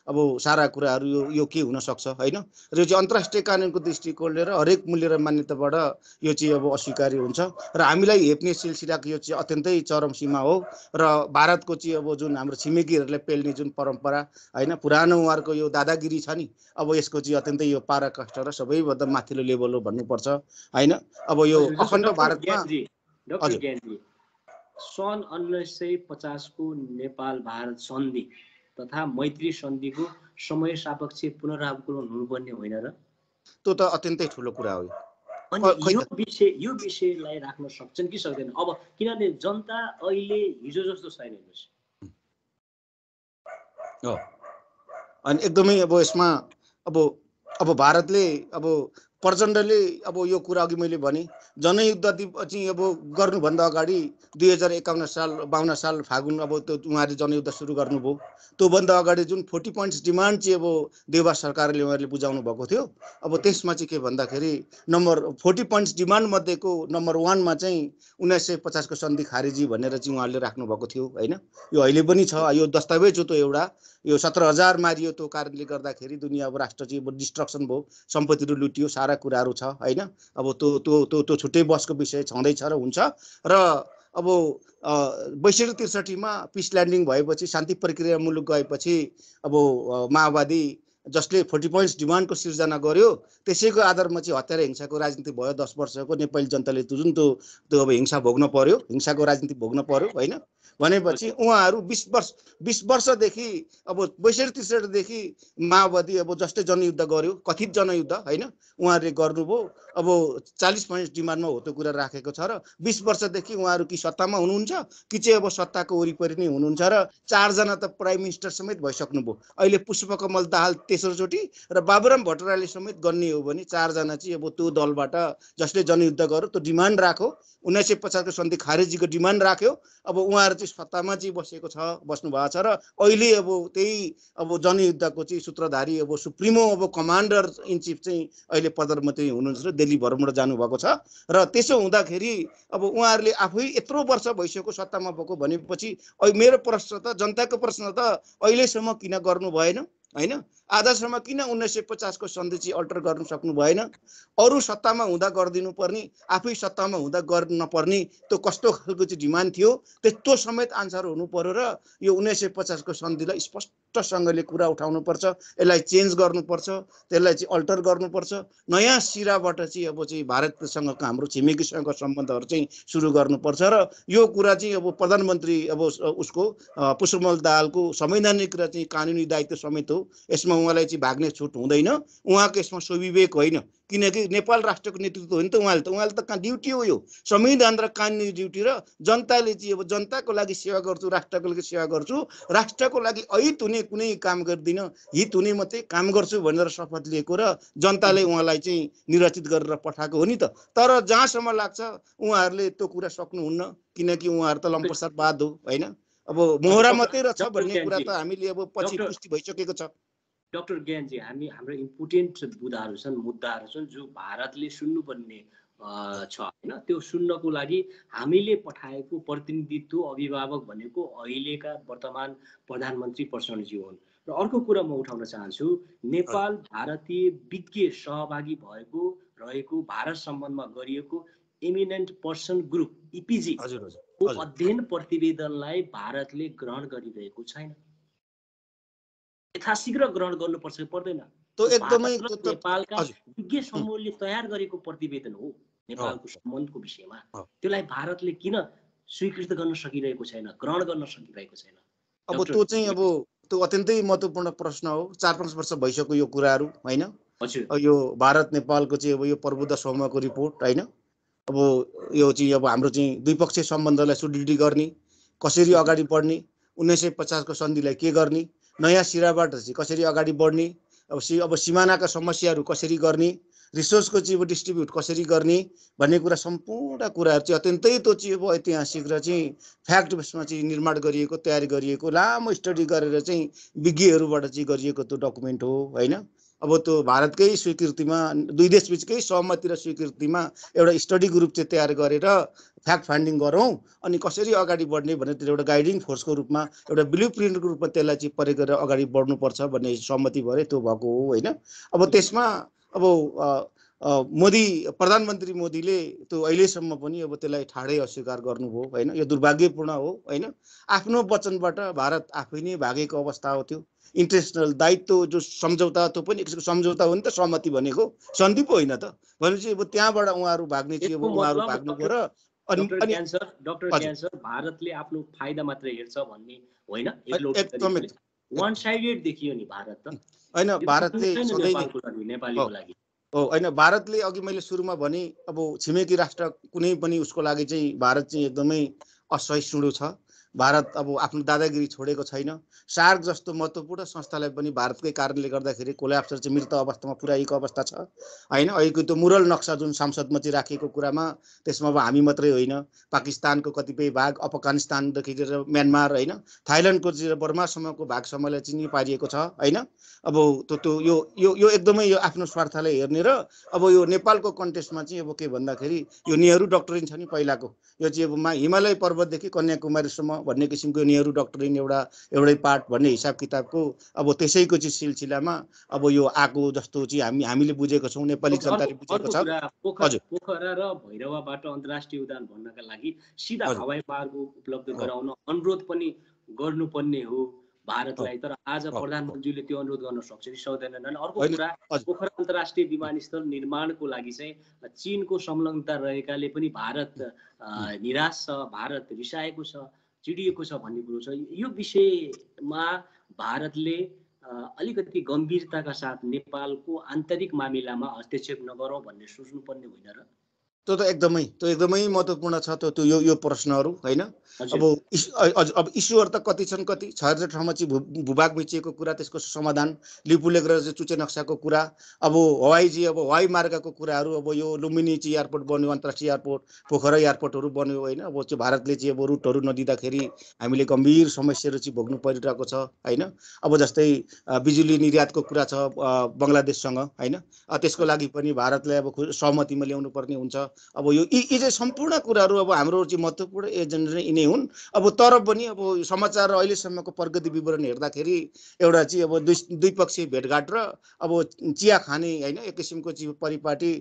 अब सारा कुराहरू यो यो के हुनसक्छ होइन? र यो चाहिँ अन्तर्राष्ट्रिय कानुनको दृष्टिकोणले र हरेक मूल्य र मान्यताबाट यो चाहिँ अब अस्वीकार्य हुन्छ। र हामीलाई हेप्ने सिलसिलाको यो चाहिँ अत्यन्तै चरम सीमा हो। र भारतको चाहिँ अब जुन हाम्रो छिमेकीहरूलाई पेल्ने जुन परम्परा होइन? पुरानो उहाँहरूको यो दादागिरी छ नि अब यसको चाहिँ अत्यन्तै यो पाराकष्ट र सबैभन्दा माथिल्लो लेभल हो भन्नुपर्छ होइन? अब यो अखण्ड भारतमा हजुर। सन् उन्नाइस सय पचासको नेपाल भारत सन्धि तथा मैत्री सन्धिको समय सापेक्ष पुनरावलोकन हुनुपर्ने होइन र? त्यो त अत्यन्तै ठुलो कुरा हो अनि यो विषय यो विषयलाई राख्न सक्छन् कि सक्दैन अब किनभने जनता अहिले हिजो जस्तो छैन हेर्नुहोस्। हो अनि एकदमै अब यसमा अब अब भारतले अब प्रचण्डले अब यो कुरा अघि मैले भने चाहिँ अब गर्नुभन्दा अगाडि दुई हजार एकाउन्न साल बाहन्न साल फागुन अब त्यो उहाँहरूले जनयुद्ध सुरु गर्नुभयो। त्योभन्दा अगाडि जुन फोर्टी पोइन्ट्स डिमान्ड चाहिँ अब देवा सरकारले उहाँहरूले बुझाउनु भएको थियो अब त्यसमा चाहिँ के भन्दाखेरि नम्बर फोर्टी पोइन्ट्स डिमान्ड मध्येको नम्बर वानमा चाहिँ उन्नाइस सय पचासको सन्धि खारेजी भनेर चाहिँ उहाँहरूले राख्नु भएको थियो होइन? यो अहिले पनि छ यो दस्तावेज हो त्यो एउटा यो सत्र हजार मारियो त्यो कारणले गर्दाखेरि दुनियाँ अब राष्ट्र चाहिँ अब डिस्ट्रक्सन भयो सम्पत्तिहरू लुटियो सारा कुराहरू छ होइन? अब त्यो त्यो त्यो त्यो छुट्टै बसको विषय छँदैछ र हुन्छ। र अब बैसठी त्रिसठीमा पिस ल्यान्डिङ भएपछि शान्ति प्रक्रिया मुलुक गएपछि अब माओवादी जसले फोर्टी पोइन्ट्स डिमान्डको सिर्जना गर्यो त्यसैको आधारमा चाहिँ हत्यारा हिंसाको राजनीति भयो दस वर्षको नेपाली जनताले जुन त्यो त्यो अब हिंसा भोग्न पर्यो हिंसाको राजनीति भोग्न पर्यो होइन? भनेपछि उहाँहरू बिस वर्ष बिस वर्षदेखि अब बैसठी त्रिसठीदेखि माओवादी अब जस्तै जनयुद्ध गर्यो कथित जनयुद्ध होइन? उहाँहरूले गर्नुभयो अब चालिस पोइन्ट डिमान्डमा हो त्यो कुरा राखेको छ र बिस वर्षदेखि उहाँहरू कि सत्तामा हुनुहुन्छ कि चाहिँ अब सत्ताको वरिपरि नै हुनुहुन्छ र चारजना त प्राइम मिनिस्टर समेत भइसक्नुभयो। अहिले पुष्पकमल दाहाल तेस्रोचोटि र बाबुराम भट्टराईले समेत गन्ने हो भने चारजना चाहिँ अब त्यो दलबाट जसले जनयुद्ध गर्यो त्यो डिमान्ड राख्यो। उन्नाइस सय पचासको सन्धि खारेजीको डिमान्ड राख्यो। अब उहाँहरू चाहिँ सत्तामा चाहिँ बसेको छ बस्नु भएको छ र अहिले अब त्यही अब जनयुद्धको चाहिँ सूत्रधारी अब सुप्रिमो अब कमान्डर इन चिफ चाहिँ अहिले प्रधानमन्त्री हुनुहुन्छ र दिल्ली भ्रमण जानुभएको छ। र त्यसो हुँदाखेरि अब उहाँहरूले आफै यत्रो वर्ष भइसक्यो सत्तामा भएको भनेपछि मेरो प्रश्न त जनताको प्रश्न त अहिलेसम्म किन गर्नु भएन? होइन? आधासम्म किन उन्नाइस सय पचासको सन्धि चाहिँ अल्टर गर्नु सक्नु भएन? अरू सत्तामा हुँदा गरिदिनु पर्ने आफै सत्तामा हुँदा गर्नु नपर्ने त्यो कस्तो खालको चाहिँ डिमान्ड थियो? त्यस्तो समेत आन्सर हुनु पर्यो र यो उन्नाइस सय पचासको सन्धिलाई स्पष्टसँगले कुरा उठाउनुपर्छ यसलाई चेन्ज गर्नुपर्छ त्यसलाई चाहिँ अल्टर गर्नुपर्छ। नयाँ सिराबाट चाहिँ अब चाहिँ भारतसँगको हाम्रो छिमेकीसँगको सम्बन्धहरू चाहिँ सुरु गर्नुपर्छ र यो कुरा चाहिँ अब प्रधानमन्त्री अब उस- उसको पुष्पमल दाहालको संवैधानिक र चाहिँ कानुनी दायित्व समेत हो। यसमा उहाँलाई चाहिँ भाग्ने छुट हुँदैन। उहाँको यसमा स्वविवेक होइन। किनकि नेपाल राष्ट्रको नेतृत्व हो नि त उहाँले त। उहाँले त कहाँ ड्युटी हो यो? संविधान र कानुनी ड्युटी र जनताले चाहिँ अब जनताको लागि सेवा गर्छु राष्ट्रको लागि सेवा गर्छु। राष्ट्रको लागि अहित हुने कुनै काम गर्दिनँ। हित हुने मात्रै काम गर्छु भनेर शपथ लिएको र जनताले उहाँलाई चाहिँ निर्वाचित गरेर पठाएको हो नि त। तर जहाँसम्म लाग्छ उहाँहरूले त्यो कुरा सक्नुहुन्न। किनकि उहाँहरू त लम्पसारवाद हो होइन? अब मोहरा मात्रै रहेछ भन्ने कुरा त हामीले अब पछि पुष्टि भइसकेको छ। डक्टर ज्ञानजी हामी हाम्रो इम्पोर्टेन्ट बुदाहरू छन् मुद्दाहरू छन् जो भारतले सुन्नुपर्ने छ होइन? त्यो सुन्नको लागि हामीले पठाएको प्रतिनिधित्व अभिभावक भनेको अहिलेका वर्तमान प्रधानमन्त्री प्रचण्डजी हुन्। र अर्को कुरा म उठाउन चाहन्छु नेपाल भारतीय विज्ञ सहभागी भएको रहेको भारत सम्बन्धमा गरिएको एमिनेन्ट पर्सन ग्रुप इपिजी को। अध्ययन प्रतिवेदनलाई भारतले ग्रहण गरिरहेको छैन। यथाशीघ्र ग्रहण गर्नुपर्छ पर्दैन? एकदमै नेपालका। विज्ञ समूहले तयार गरेको प्रतिवेदन हो। नेपालको सम्बन्धको विषयमा। त्यसलाई भारतले किन स्वीकृत गर्न सकिरहेको छैन ग्रहण गर्न सकिरहेको छैन? अब त्यो चाहिँ अब त्यो अत्यन्तै महत्त्वपूर्ण प्रश्न हो। चार पाँच वर्ष भइसक्यो यो कुराहरू होइन? यो भारत नेपालको चाहिँ अब यो प्रबुद्ध समूहको रिपोर्ट होइन? अब यो चाहिँ अब हाम्रो चाहिँ द्विपक्षीय सम्बन्धलाई सुदृढी गर्ने कसरी अगाडि बढ्ने उन्नाइस सय पचासको सन्धिलाई के गर्ने नयाँ सिराबाट चाहिँ कसरी अगाडि बढ्ने अब सि अब सिमानाका समस्याहरू कसरी गर्ने रिसोर्सको चाहिँ अब डिस्ट्रिब्युट कसरी गर्ने भन्ने कुरा सम्पूर्ण कुराहरू चाहिँ अत्यन्तै त्यो चाहिँ अब ऐतिहासिक र चाहिँ फ्याक्ट बेसमा चाहिँ निर्माण गरिएको तयारी गरिएको लामो स्टडी गरेर चाहिँ विज्ञहरूबाट चाहिँ गरिएको त्यो डकुमेन्ट हो होइन? अब त्यो भारतकै स्वीकृतिमा दुई देशबिचकै सहमति र स्वीकृतिमा एउटा स्टडी ग्रुप चाहिँ तयार गरेर फ्याक्ट फाइन्डिङ गरौँ अनि कसरी अगाडि बढ्ने भनेर एउटा गाइडिङ फोर्सको रूपमा एउटा ब्लु प्रिन्टको रूपमा त्यसलाई चाहिँ प्रयोग गरेर अगाडि बढ्नुपर्छ भन्ने सहमति भएर त्यो भएको हो होइन? अब त्यसमा अब मोदी प्रधानमन्त्री मोदीले त्यो अहिलेसम्म पनि अब त्यसलाई ठाडै अस्वीकार गर्नुभयो होइन? यो दुर्भाग्यपूर्ण हो होइन? आफ्नो वचनबाट भारत आफै नै भागेको अवस्था हो त्यो। इन्टरनेसनल दायित्व जो सम्झौता त्यो पनि किसिमको सम्झौता हो नि त सहमति भनेको सन्धि पो होइन त। भनेपछि अब त्यहाँबाट उहाँहरू भाग्ने चाहिँ अब यसको उहाँहरू भाग्नु पऱ्यो अनि डक्टर भारतले आफ्नो फाइदा मात्रै हेर्छ भन्ने होइन? एकदम। वान साइडेड देखियो नि भारत त। होइन भारतले नेपालको। लागि। हो होइन भारतले अघि मैले सुरुमा भने अब छिमेकी राष्ट्र कुनै पनि उसको लागि चाहिँ भारत चाहिँ एकदमै असहिष्णु छ। भारत अब आफ्नो दादागिरी छोडेको छैन। सार्क जस्तो महत्त्वपूर्ण संस्थालाई पनि भारतकै कारणले गर्दाखेरि कोल्याप्सर चाहिँ मृत अवस्थामा पुर्याएको अवस्था छ। होइन अहिलेको त्यो मुरल नक्सा जुन संसदमा चाहिँ राखिएको कुरामा त्यसमा अब हामी मात्रै होइन। पाकिस्तानको कतिपय भाग अफगानिस्तानदेखि लिएर म्यानमार होइन। थाइल्यान्डको चाहिँ बर्मासम्मको भागसम्मलाई चिनी पारिएको छ होइन। अब त्यो त्यो यो यो यो एकदमै यो आफ्नो स्वार्थलाई हेर्ने र अब यो नेपालको कन्टेस्टमा चाहिँ अब के भन्दाखेरि यो नेहरू डक्टरिन छ नि पहिलाको। यो चाहिँ अब हिमालय पर्वतदेखि कन्याकुमारीसम्म भन्ने किसिमको नेहरू डक्टरिन एउटा एउटै पार्ट भन्ने हिसाब किताबको अब त्यसैको चाहिँ सिलसिलामा अब यो आएको जस्तो चाहिँ हामी हामीले बुझेको छौँ नेपाली जनताले बुझेको छ हजुर। पोखरा र भैरवाबाट अन्तर्राष्ट्रिय उडान भर्नका लागि सिधा। हवाई मार्ग उपलब्ध। गराउन अनुरोध पनि गर्नुपर्ने हो भारतलाई तर आज। प्रधानमन्त्रीले त्यो अनुरोध गर्न सक्छ कि सक्दैनन् अनि अर्को कुरा। पोखरा अन्तर्राष्ट्रिय विमानस्थल निर्माणको लागि चाहिँ चिनको संलग्नता रहेकाले पनि भारत निराश छ भारत रिसाएको छ चिडिएको छ भन्ने कुरो छ। यो विषयमा भारतले अलिकति गम्भीरताका साथ नेपालको आन्तरिक मामिलामा हस्तक्षेप नगरौँ भन्ने सोच्नुपर्ने होइन र? त्यो त एकदमै त्यो एकदमै महत्त्वपूर्ण छ त्यो त्यो यो यो प्रश्नहरू होइन? अब अब इस्युहरू त कति छन् कति छ हजार ठाउँमा चाहिँ भू भूभाग मिचिएको कुरा त्यसको समाधान लिपुले गरेर चाहिँ चुचे नक्साको कुरा अब हवाई चाहिँ अब हवाई मार्गको कुराहरू अब यो लुम्बिनी चाहिँ एयरपोर्ट बन्यो अन्तर्राष्ट्रिय एयरपोर्ट पोखरा एयरपोर्टहरू बन्यो होइन? अब चाहिँ भारतले चाहिँ अब रुटहरू नदिँदाखेरि हामीले गम्भीर समस्याहरू चाहिँ भोग्नु परिरहेको छ होइन? अब जस्तै बिजुली निर्यातको कुरा छ बङ्गलादेशसँग होइन? त्यसको लागि पनि भारतलाई अब सहमतिमा ल्याउनु पर्ने हुन्छ। अब यो यी यी चाहिँ सम्पूर्ण कुराहरू अब हाम्रो चाहिँ महत्त्वपूर्ण एजेन्डा नै यिनै हुन्। अब तर पनि अब समाचार र अहिलेसम्मको प्रगति विवरण हेर्दाखेरि एउटा चाहिँ अब दुई द्विपक्षीय भेटघाट र अब चिया खाने होइन एक किसिमको चाहिँ परिपाटी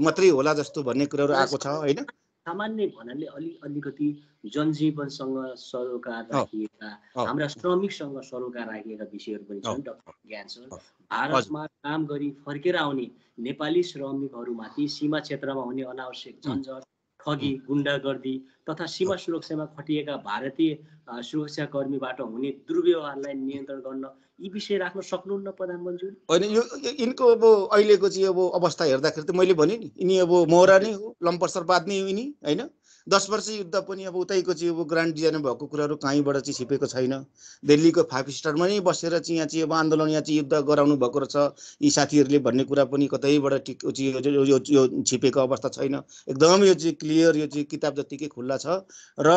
मात्रै होला जस्तो भन्ने कुराहरू आएको छ होइन? सामान्य भन्नाले अलि अलिकति जनजीवनसँग सरोकार राखिएका। हाम्रा श्रमिकसँग सरोकार राखिएका विषयहरू पनि छन् डक्टर ज्ञान सर भारतमा काम गरी फर्केर आउने नेपाली श्रमिकहरूमाथि सीमा क्षेत्रमा हुने अनावश्यक। झन्झट ठगी गुन्डागर्दी तथा सीमा सुरक्षामा खटिएका भारतीय सुरक्षाकर्मीबाट हुने दुर्व्यवहारलाई नियन्त्रण गर्न यी विषय राख्न सक्नुहुन्न प्रधानमन्त्री? होइन यो यिनको अब अहिलेको चाहिँ अब अवस्था हेर्दाखेरि त मैले भने नि यिनी अब मोहरा नै हो लम्पर्सर बाँध्ने हो यिनी होइन? दस वर्ष युद्ध पनि अब उतैको चाहिँ अब ग्रान्ड डिजाइन भएको कुराहरू कहीँबाट चाहिँ छिपेको छैन। दिल्लीको फाइभ स्टारमा नै बसेर चाहिँ यहाँ चाहिँ अब आन्दोलन यहाँ चाहिँ युद्ध गराउनु भएको रहेछ। यी साथीहरूले भन्ने कुरा पनि कतैबाट टिक यो छिपेको अवस्था छैन। एकदम यो चाहिँ क्लियर यो चाहिँ किताब जत्तिकै खुल्ला छ। र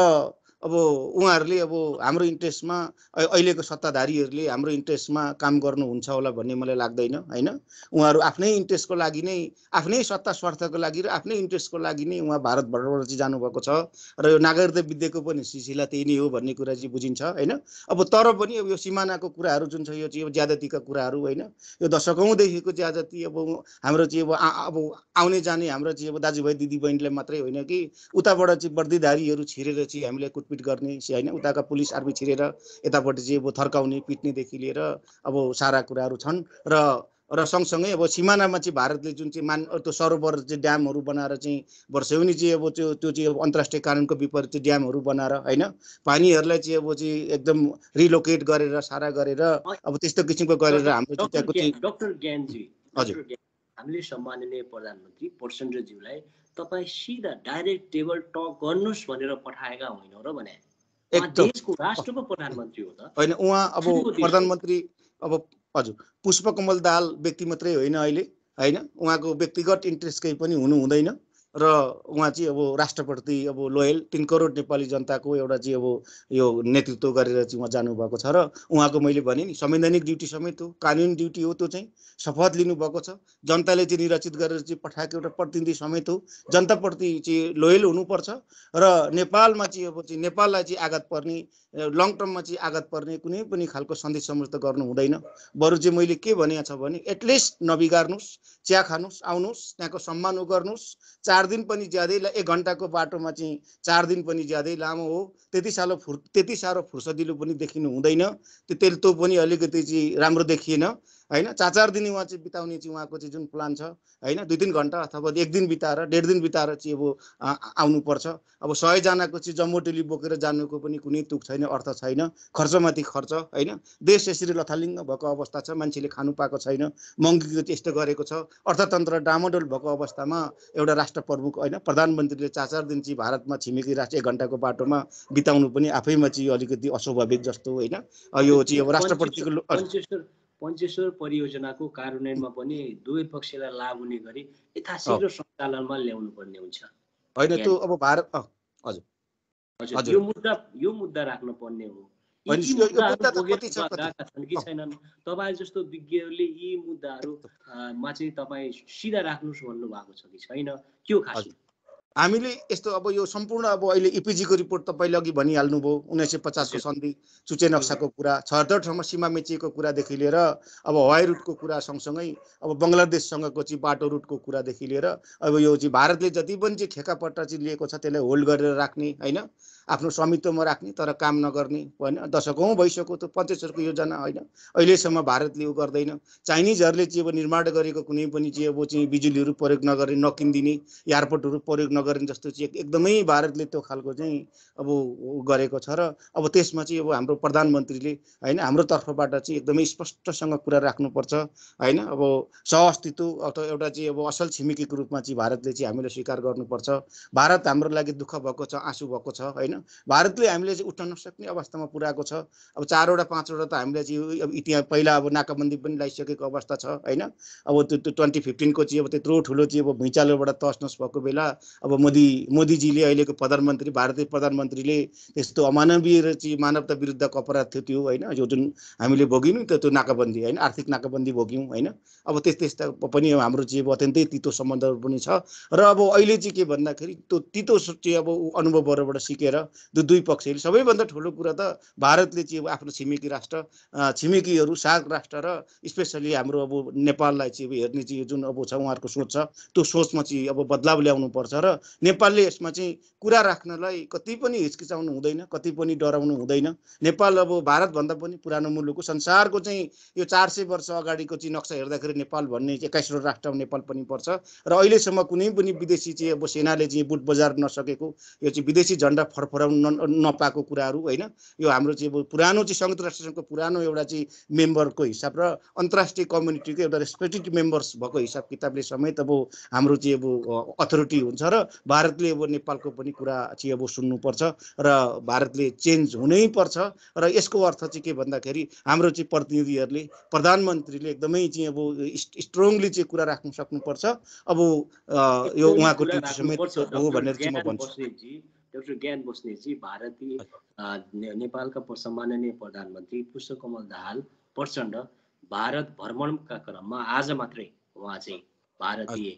अब उहाँहरूले अब हाम्रो इन्ट्रेस्टमा अहिलेको सत्ताधारीहरूले हाम्रो इन्ट्रेस्टमा काम गर्नुहुन्छ होला भन्ने मलाई लाग्दैन होइन? उहाँहरू आफ्नै इन्ट्रेस्टको लागि नै आफ्नै सत्ता स्वार्थको लागि र आफ्नै इन्ट्रेस्टको लागि नै उहाँ भारतभरबाट चाहिँ जानुभएको छ र यो नागरिकता विद्याको पनि सिलसिला त्यही नै हो भन्ने कुरा चाहिँ बुझिन्छ होइन? अब तर पनि अब यो सिमानाको कुराहरू जुन छ यो चाहिँ ज्यादतीका कुराहरू होइन? यो दशकौँदेखिको ज्यादती अब हाम्रो चाहिँ अब अब आउने जाने हाम्रो चाहिँ अब दाजुभाइ दिदीबहिनीलाई मात्रै होइन कि उताबाट चाहिँ वर्दीधारीहरू छिरेर चाहिँ हामीलाई कुटपिट गर्ने चाहिँ होइन? उताका पुलिस आर्मी छिरेर यतापट्टि चाहिँ अब थर्काउने पिट्नेदेखि लिएर अब सारा कुराहरू छन्। र र सँगसँगै अब सिमानामा चाहिँ भारतले जुन चाहिँ मान त्यो सरोवर चाहिँ ड्यामहरू बनाएर चाहिँ वर्षौनी चाहिँ अब त्यो त्यो चाहिँ अब अन्तर्राष्ट्रिय कानुनको विपरीत चाहिँ ड्यामहरू बनाएर होइन? पानीहरूलाई चाहिँ अब चाहिँ एकदम रिलोकेट गरेर सारा गरेर अब त्यस्तो किसिमको गरेर हाम्रो चाहिँ हजुर। हामीले सम्माननीय प्रधानमन्त्री प्रचण्डज्यूलाई तपाईँ सिधा डाइरेक्ट टेबल टक गर्नुहोस् भनेर पठाएका होइनौ र भने। देशको राष्ट्रको प्रधानमन्त्री हो त। होइन उहाँ अब। प्रधानमन्त्री अब हजुर पुष्पकमल दाहाल व्यक्ति मात्रै होइन अहिले होइन? उहाँको व्यक्तिगत इन्ट्रेस्ट केही पनि हुनु हुँदैन। र उहाँ चाहिँ अब राष्ट्रप्रति अब लोयल तिन करोड नेपाली जनताको एउटा चाहिँ अब यो नेतृत्व गरेर चाहिँ उहाँ जानुभएको छ र उहाँको मैले भने नि संवैधानिक ड्युटी समेत हो कानुनी ड्युटी हो त्यो चाहिँ शपथ लिनुभएको छ। जनताले चाहिँ निर्वाचित गरेर चाहिँ पठाएको एउटा प्रतिनिधि समेत हो। जनताप्रति चाहिँ लोयल हुनुपर्छ र नेपालमा चाहिँ अब चाहिँ नेपाललाई चाहिँ आघात पर्ने लङ टर्ममा चाहिँ आघात पर्ने कुनै पनि खालको सन्देश समृद्ध गर्नु हुँदैन। बरु चाहिँ मैले के भनेको छ भने एटलिस्ट नबिगार्नुहोस् चिया खानुहोस् आउनुहोस् त्यहाँको सम्मान उ गर्नुहोस् चार दिन पनि ज्यादै एक घन्टाको बाटोमा चाहिँ चार दिन पनि ज्यादै लामो हो। त्यति साह्रो फुर त्यति साह्रो फुर्सदिलो पनि देखिनु हुँदैन। त्यो त्यो पनि अलिकति चाहिँ राम्रो देखिएन। होइन चार चार दिन उहाँ चाहिँ बिताउने चाहिँ उहाँको चाहिँ जुन प्लान छ होइन दुई तिन घन्टा अथवा एक दिन बिताएर डेढ दिन बिताएर चाहिँ अब आउनुपर्छ। अब सयजनाको चाहिँ जम्मोटेली बोकेर जानुको पनि कुनै तुक छैन अर्थ छैन खर्चमाथि खर्च होइन। देश यसरी लथालिङ्ग भएको अवस्था छ मान्छेले खानु पाएको छैन महँगीको त्यस्तो गरेको छ। अर्थतन्त्र डामाडोल भएको अवस्थामा एउटा राष्ट्र प्रमुख होइन प्रधानमन्त्रीले चार चार दिन चाहिँ भारतमा छिमेकी राष्ट्र एक घन्टाको बाटोमा बिताउनु पनि आफैमा चाहिँ अलिकति अस्वाभाविक जस्तो होइन। यो चाहिँ अब राष्ट्रपतिको पञ्चेश्वर परियोजनाको कार्यान्वयनमा पनि दुवै पक्षलाई लाभ हुने गरी यथाशीघ्र सञ्चालनमा ल्याउनु पर्ने हुन्छ। होइन त्यो अब भारत हजुर। हजुर यो मुद्दा यो मुद्दा राख्नु पर्ने हो। छन् कि छैनन्? तपाईँ जस्तो विज्ञहरूले यी मुद्दाहरूमा चाहिँ तपाईँ सिधा राख्नुहोस् भन्नु भएको छ कि छैन? के हो खास हामीले यस्तो अब यो सम्पूर्ण अब अहिले इपिजीको रिपोर्ट तपाईँले अघि भनिहाल्नुभयो। उन्नाइस सय पचासको सन्धि चुचे नक्साको कुरा छहत्तर ठाउँमा सीमा मेचिएको कुरादेखि लिएर अब हवाई रुटको कुरा सँगसँगै अब बङ्गलादेशसँगको चाहिँ बाटो रुटको कुरादेखि लिएर अब यो चाहिँ भारतले जति पनि चाहिँ ठेकापट्टा चाहिँ लिएको छ त्यसलाई होल्ड गरेर राख्ने होइन? आफ्नो स्वामित्वमा राख्ने तर काम नगर्ने होइन? दशकौँ भइसक्यो त्यो पञ्चेश्वरको योजना होइन? अहिलेसम्म भारतले ऊ गर्दैन। चाइनिजहरूले चाहिँ अब निर्माण गरेको कुनै पनि चाहिँ अब चाहिँ बिजुलीहरू प्रयोग नगर्ने नकिनिदिने एयरपोर्टहरू प्रयोग नगर्ने जस्तो चाहिँ एकदमै भारतले त्यो खालको चाहिँ अब गरेको छ र अब त्यसमा चाहिँ अब हाम्रो प्रधानमन्त्रीले होइन? हाम्रो तर्फबाट चाहिँ एकदमै स्पष्टसँग कुरा राख्नुपर्छ होइन? अब सहअस्तित्व अथवा एउटा चाहिँ अब असल छिमेकीको रूपमा चाहिँ भारतले चाहिँ हामीले स्वीकार गर्नुपर्छ। भारत हाम्रो लागि दुःख भएको छ आँसु भएको छ होइन? होइन। भारतले हामीले चाहिँ उठ्न नसक्ने अवस्थामा पुऱ्याएको छ। अब चारवटा पाँचवटा त हामीले चाहिँ अब इतिहास पहिला अब नाकाबन्दी पनि लगाइसकेको अवस्था छ होइन? अब त्यो त्यो ट्वेन्टी फिफ्टिनको चाहिँ अब त्यत्रो ठुलो चाहिँ अब भुइँचालोबाट तसनस भएको बेला अब मोदी मोदीजीले अहिलेको प्रधानमन्त्री भारतीय प्रधानमन्त्रीले त्यस्तो अमानवीय चाहिँ मानवता विरुद्धको अपराध थियो त्यो होइन? यो जुन हामीले भोग्यौँ नि त्यो नाकाबन्दी होइन? आर्थिक नाकाबन्दी भोग्यौँ होइन? अब त्यस त्यस्ता पनि हाम्रो चाहिँ अत्यन्तै तितो सम्बन्धहरू पनि छ। र अब अहिले चाहिँ के भन्दाखेरि त्यो तितो चाहिँ अब अनुभवहरूबाट सिकेर त्यो दुई पक्षले सबैभन्दा ठुलो कुरा त भारतले चाहिँ आफ्नो छिमेकी राष्ट्र छिमेकीहरू सार्क राष्ट्र र स्पेसली हाम्रो अब नेपाललाई चाहिँ हेर्ने चाहिँ जुन अब छ उहाँहरूको सोच छ त्यो सोचमा चाहिँ अब बदलाव ल्याउनु पर्छ र नेपालले यसमा चाहिँ कुरा राख्नलाई कति पनि हिचकिचाउनु हुँदैन कति पनि डराउनु हुँदैन। नेपाल अब भारतभन्दा पनि पुरानो मुलुकको संसारको चाहिँ यो चार सय वर्ष अगाडिको चाहिँ नक्सा हेर्दाखेरि नेपाल भन्ने एक्काइसवटा राष्ट्र नेपाल पनि पर्छ र अहिलेसम्म कुनै पनि विदेशी चाहिँ अब सेनाले चाहिँ बुट बजार नसकेको यो चाहिँ विदेशी झन्डा फर फरफराउन नपाएको कुराहरू होइन? यो हाम्रो चाहिँ पुरानो चाहिँ संयुक्त राष्ट्रसङ्घको पुरानो एउटा चाहिँ मेम्बरको हिसाब र अन्तर्राष्ट्रिय कम्युनिटीको एउटा रेस्पेक्टेड मेम्बर्स भएको हिसाब किताबले समेत अब हाम्रो चाहिँ अब अथोरिटी हुन्छ र भारतले अब नेपालको पनि कुरा चाहिँ अब सुन्नुपर्छ र भारतले चेन्ज हुनै पर्छ र यसको अर्थ चाहिँ के भन्दाखेरि हाम्रो चाहिँ प्रतिनिधिहरूले प्रधानमन्त्रीले एकदमै चाहिँ अब स्ट्रङली चाहिँ कुरा राख्नु सक्नुपर्छ। अब यो उहाँको समेत हो भनेर चाहिँ म भन्छु। डाक्टर ज्ञान बस्नेतजी भारतीय नेपालका सम्माननीय प्रधानमन्त्री पुष्पकमल दाहाल प्रचण्ड भारत भ्रमणका क्रममा आज मात्रै उहाँ चाहिँ भारतीय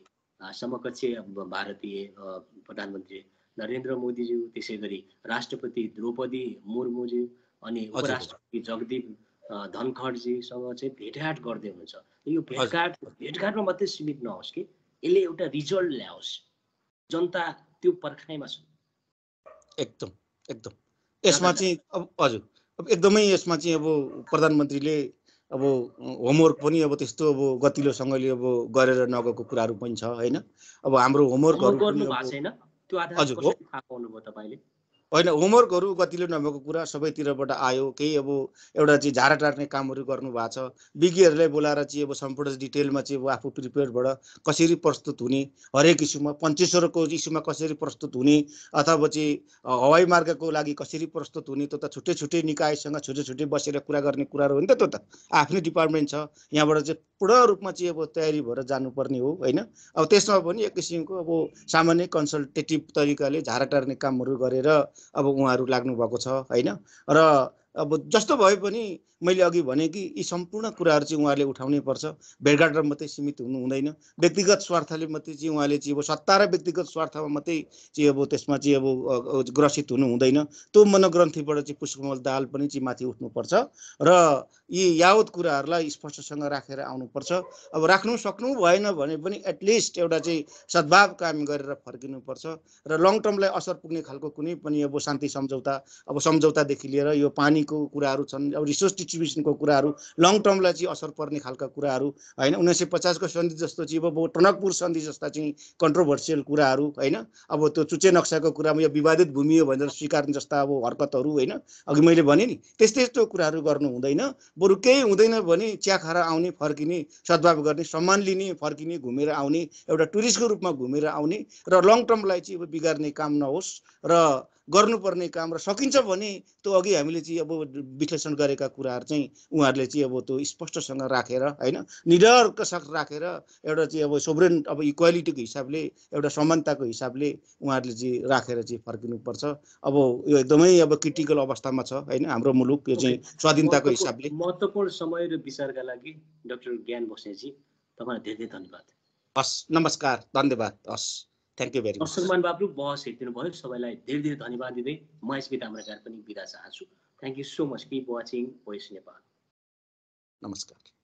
समकक्ष भारतीय प्रधानमन्त्री नरेन्द्र मोदीज्यू त्यसै गरी राष्ट्रपति द्रौपदी मुर्मुज्यू अनि उपराष्ट्रपति जगदीप धनखडजीसँग चाहिँ भेटघाट गर्दै हुनुहुन्छ। यो भेटघाट भेटघाटमा मात्रै सीमित नहोस् कि यसले एउटा रिजल्ट ल्याओस्। जनता त्यो पर्खाइमा छ एकदम एकदम। यसमा चाहिँ अब हजुर। अब एकदमै यसमा चाहिँ अब प्रधानमन्त्रीले अब होमवर्क पनि अब त्यस्तो अब गतिलोसँगले अब गरेर नगएको कुराहरू पनि छ होइन? अब हाम्रो होमवर्कहरू हजुर होइन होमवर्कहरू कतिले नभएको कुरा सबैतिरबाट आयो। केही अब एउटा चाहिँ झारा टार्ने कामहरू गर्नु भएको छ। विज्ञहरूले बोलाएर चाहिँ अब सम्पूर्ण डिटेलमा चाहिँ अब आफू प्रिपेयर्डबाट कसरी प्रस्तुत हुने हरेक इस्युमा पञ्चेश्वरको इस्युमा कसरी प्रस्तुत हुने अथवा चाहिँ हवाई मार्गको लागि कसरी प्रस्तुत हुने त्यो त छुट्टै छुट्टै निकायसँग छुट्टै छुट्टै बसेर कुरा गर्ने कुराहरू हो नि त त्यो त। आफ्नै डिपार्टमेन्ट छ। यहाँबाट चाहिँ पूर्ण रूपमा चाहिँ अब तयारी भएर जानुपर्ने हो होइन? अब त्यसमा पनि एक किसिमको अब सामान्य कन्सल्टेटिभ तरिकाले झारा टार्ने कामहरू गरेर अब उहाँहरू लाग्नु भएको छ होइन? र अब जस्तो भए पनि मैले अघि भने कि यी सम्पूर्ण कुराहरू चाहिँ उहाँले उठाउनै पर्छ। भेटघाटमा मात्रै सीमित हुनु हुँदैन। व्यक्तिगत स्वार्थले मात्रै चाहिँ उहाँले चाहिँ अब सत्ता र व्यक्तिगत स्वार्थमा मात्रै चाहिँ अब त्यसमा चाहिँ अब ग्रसित हुनु हुँदैन। त्यो मनोग्रन्थीबाट चाहिँ पुष्पकमल दाहाल पनि चाहिँ माथि उठ्नुपर्छ र यी यावत कुराहरूलाई स्पष्टसँग राखेर आउनुपर्छ। अब राख्नु सक्नु भएन भने पनि एटलिस्ट एउटा चाहिँ सद्भाव काम गरेर फर्किनुपर्छ र लङ टर्मलाई असर पुग्ने खालको कुनै पनि अब शान्ति सम्झौता अब सम्झौतादेखि लिएर यो पानीको कुराहरू छन्। अब रिसोर्स सिचुएसनको कुराहरू लङ टर्मलाई चाहिँ असर पर्ने खालका कुराहरू होइन? उन्नाइस सय पचासको सन्धि जस्तो चाहिँ अब टनकपुर सन्धि जस्ता चाहिँ कन्ट्रोभर्सियल कुराहरू होइन? अब त्यो चुचे नक्साको कुरामा यो विवादित भूमि हो भनेर स्वीकार्ने जस्ता अब हरकतहरू होइन? अघि मैले भने नि त्यस्तै यस्तो कुराहरू गर्नु हुँदैन। बरु केही हुँदैन भने चिया खाएर आउने फर्किने सद्भाव गर्ने सम्मान लिने फर्किने घुमेर आउने एउटा टुरिस्टको रूपमा घुमेर आउने र लङ टर्मलाई चाहिँ अब बिगार्ने काम नहोस् र गर्नुपर्ने काम र सकिन्छ भने त्यो अघि हामीले चाहिँ अब विश्लेषण गरेका कुराहरू चाहिँ उहाँहरूले चाहिँ अब त्यो स्पष्टसँग राखेर होइन निडरको साथ राखेर एउटा चाहिँ अब सोभरेन अब इक्वालिटीको हिसाबले एउटा समानताको हिसाबले उहाँहरूले चाहिँ राखेर चाहिँ फर्किनुपर्छ। अब यो एकदमै अब क्रिटिकल अवस्थामा छ होइन हाम्रो मुलुक यो चाहिँ स्वाधीनताको हिसाबले। महत्त्वपूर्ण समय र विचारका लागि डाक्टर ज्ञान बस्नेजी तपाईँलाई धेरै धेरै धन्यवाद। हस् नमस्कार धन्यवाद हस्। थ्याङ्क यू भेरी मच असलमान बाबु बहस हेरिदिनु भयो। सबैलाई धेरै धेरै धन्यवाद दिँदै म एसपी ताम्राकार पनि बिदा चाहन्छु। Thank you so much keep watching voice Nepal नमस्कार।